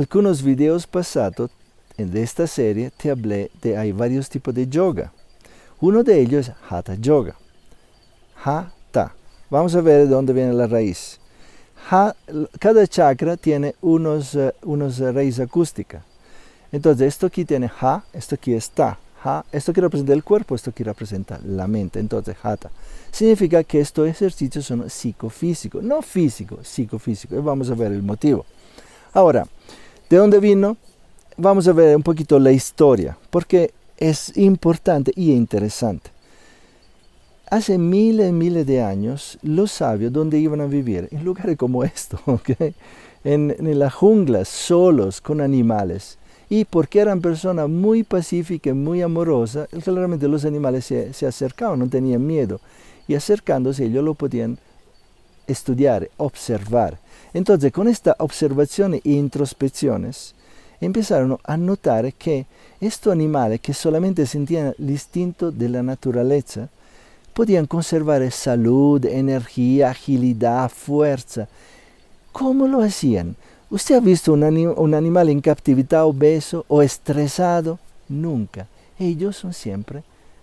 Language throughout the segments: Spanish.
algunos videos pasados de esta serie te hablé de hay varios tipos de yoga. Uno de ellos es Hatha Yoga. Hatha. Vamos a ver de dónde viene la raíz. cada chakra tiene unos, uh, unos raíz acústica. Entonces, esto aquí tiene Ha, esto aquí está. Ha, esto que representa el cuerpo, esto aquí representa la mente. Entonces, Hatha. Significa que estos ejercicios son psicofísicos, no físicos, psicofísicos. Y vamos a ver el motivo. Ahora, ¿de dónde vino? Vamos a ver un poquito la historia, porque es importante y interesante. Hace miles y miles de años, los sabios, ¿dónde iban a vivir? En lugares como esto, en, en las junglas, solos, con animales. Y porque eran personas muy pacíficas, muy amorosas, claramente los animales se, se acercaban, no tenían miedo. Y acercándose ellos lo podían estudiar, observar. Entonces, con esta observación e introspecciones, empezaron a notar que estos animales que solamente sentían el instinto de la naturaleza, podían conservar salud, energía, agilidad, fuerza. ¿Cómo lo hacían? ¿Usted ha visto un, un animal en captividad obeso o estresado? Nunca. Ellos son siempre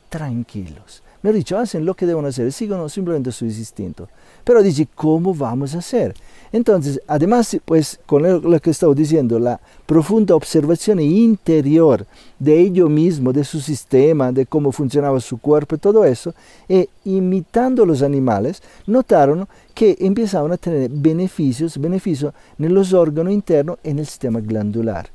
tranquilos. Me dicho, hacen lo que deben hacer, siguen simplemente su instinto. Pero dice, ¿cómo vamos a hacer? Entonces, además, pues con lo que estaba diciendo, la profunda observación interior de ello mismo, de su sistema, de cómo funcionaba su cuerpo y todo eso, e imitando los animales, notaron que empezaban a tener beneficios, beneficios en los órganos internos en el sistema glandular.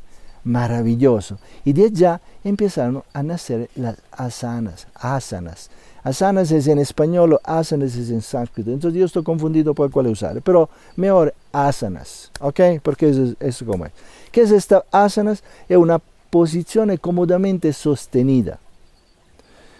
Maravilloso. Y de allá empezaron a nacer las asanas, asanas Asanas es en español, asanas es en sánscrito. Entonces yo estoy confundido por cuál usar. Pero mejor asanas, ¿ok? Porque eso es como es. ¿Qué es esta asanas? Es una posición cómodamente sostenida.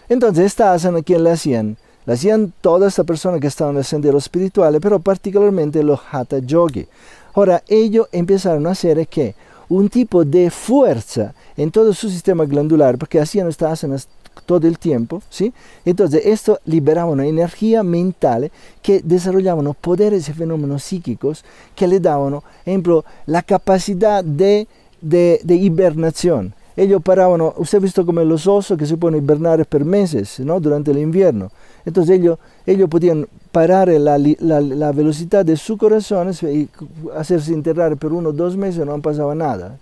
Entonces esta asana, ¿quién la hacían? La hacían todas estas personas que estaban en el sendero espiritual, pero particularmente los hatha yogi. Ahora, ellos empezaron a hacer que un tipo de fuerza en todo su sistema glandular, porque hacían estas asanas todo el tiempo, ¿sí? Entonces esto liberaba una energía mental que desarrollaban poderes y fenómenos psíquicos que le daban, ejemplo, la capacidad de, de, hibernación. Ellos paraban, usted ha visto como los osos que se pueden hibernar por meses, ¿no? Durante el invierno. Entonces ellos, ellos podían parar la, la, la velocidad de su corazón y hacerse enterrar por uno o dos meses no pasaba nada.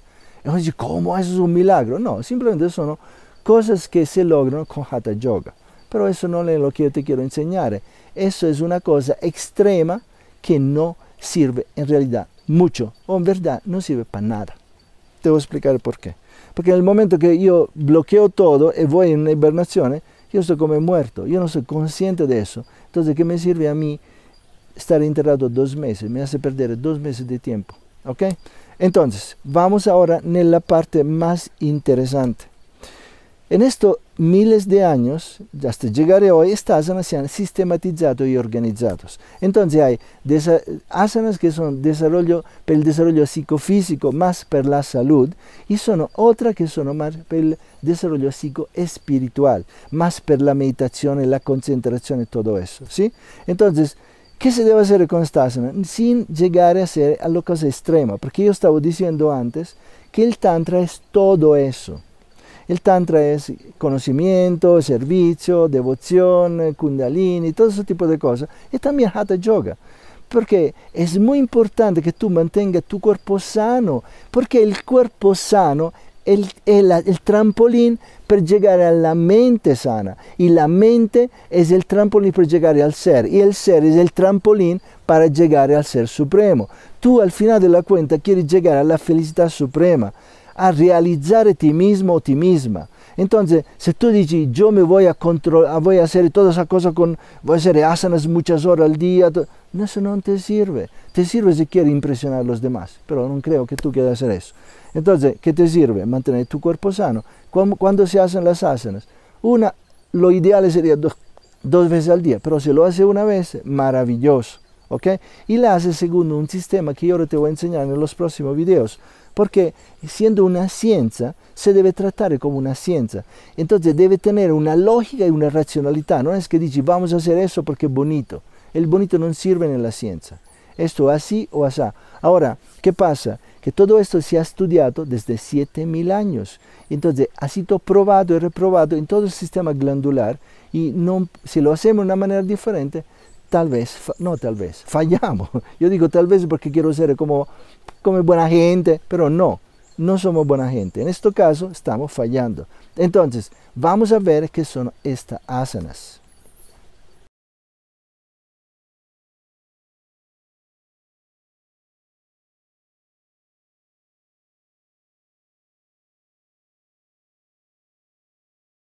¿cómo? Eso es un milagro. No, simplemente son cosas que se logran con Hatha Yoga. Pero eso no es lo que yo te quiero enseñar. Eso es una cosa extrema que no sirve en realidad mucho, o en verdad no sirve para nada. Te voy a explicar por qué. Porque en el momento que yo bloqueo todo y voy en hibernación, yo estoy como muerto, yo no soy consciente de eso. Entonces, ¿qué me sirve a mí estar enterrado dos meses? Me hace perder dos meses de tiempo. ¿Ok? Entonces, vamos ahora en la parte más interesante. En estos miles de años, hasta llegar a hoy, estas asanas se han sistematizado y organizados. Entonces hay asanas que son desarrollo, el desarrollo psicofísico, más para la salud, y son otras que son más para el desarrollo psicoespiritual, más para la meditación la concentración y todo eso. ¿sí? Entonces, ¿qué se debe hacer con esta asana? Sin llegar a ser a lo es extrema, porque yo estaba diciendo antes que el Tantra es todo eso. El Tantra es conocimiento, servicio, devoción, kundalini, todo ese tipo de cosas. Y también Hatha Yoga. Porque es muy importante que tú mantengas tu cuerpo sano, porque el cuerpo sano es el, el, trampolín para llegar a la mente sana. Y la mente es el trampolín para llegar al ser. Y el ser es el trampolín para llegar al ser supremo. Tú al final de la cuenta quieres llegar a la felicidad suprema a realizar ti mismo o ti misma. Entonces, si tú dices, yo me voy a controlar, voy a hacer toda esa cosa con, voy a hacer asanas muchas horas al día, eso no te sirve. Te sirve si quieres impresionar los demás, pero no creo que tú quieras hacer eso. Entonces, ¿qué te sirve? Mantener tu cuerpo sano. Cuando, se hacen las asanas? Una, lo ideal sería dos, dos veces al día, pero si lo hace una vez, maravilloso. ¿Ok? Y la hace según un sistema que yo te voy a enseñar en los próximos videos porque siendo una ciencia, se debe tratar como una ciencia. Entonces debe tener una lógica y una racionalidad. No es que dice, vamos a hacer eso porque es bonito. El bonito no sirve en la ciencia. esto así o así. Ahora, ¿qué pasa? Que todo esto se ha estudiado desde 7000 años. Entonces, ha sido probado y reprobado en todo el sistema glandular y no, si lo hacemos de una manera diferente, tal vez, no tal vez, fallamos. Yo digo tal vez porque quiero ser como, como buena gente, pero no, no somos buena gente. En este caso estamos fallando. Entonces, vamos a ver qué son estas asanas.